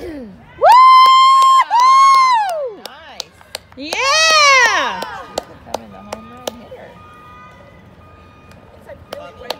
Woo! Nice. Yeah! She's becoming the home run hitter. It's like really good.